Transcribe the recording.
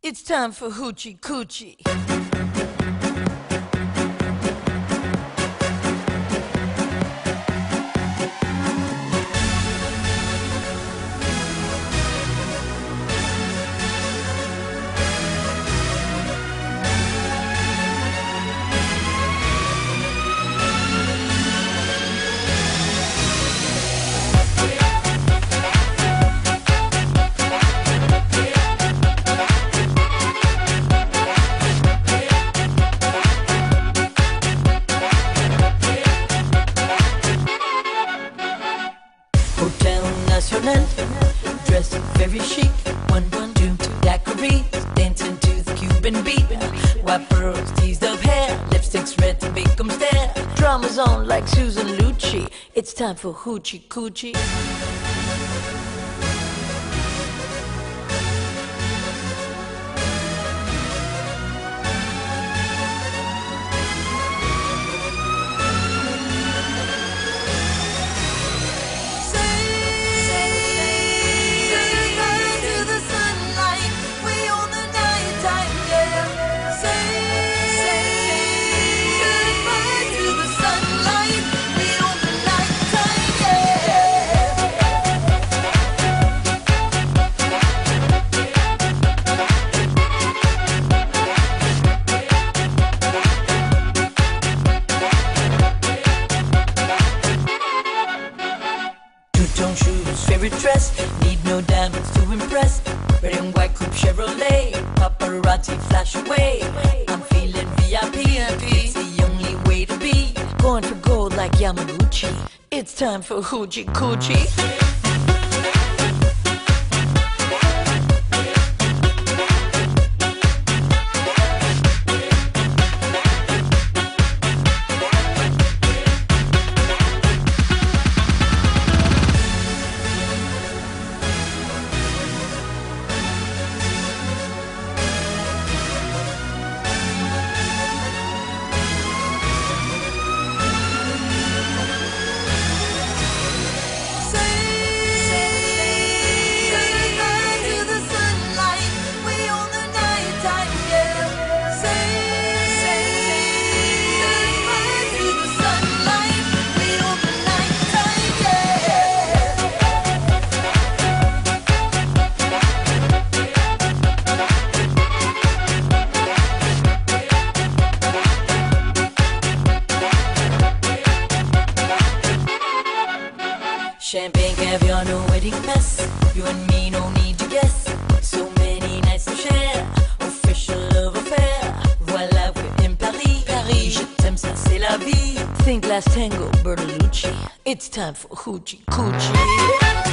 It's time for Hoochie Coochie. Nacional, dressed very chic. One, one, two, daiquiris, dancing to the Cuban beat. White pearls, teased up hair, lipsticks red to make 'em stare. Drama's on like Susan Lucci. It's time for Hoochie Coochie. Favorite dress. Need no diamonds to impress. Red and white coupe Chevrolet. Paparazzi flash away. I'm feeling VIP. It's the only way to be. Going for gold like Yamaguchi. It's time for Hoochie Coochie. Champagne, caviar, no wedding mess. You and me, no need to guess. So many nights to share. Official love affair. Voilà, we're in Paris. Paris, je t'aime, ça c'est la vie. Think last tango, Bertolucci. It's time for Hoochie Coochie.